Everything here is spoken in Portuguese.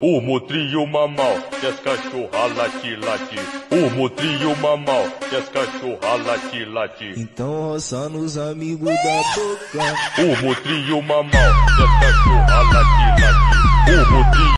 O motrio mamal, que as cachorra lati late. O motrio mamal, que as cachorra lati late. Então roça nos amigos da boca. O motrio mamal, que as cachorra lati late. O motrio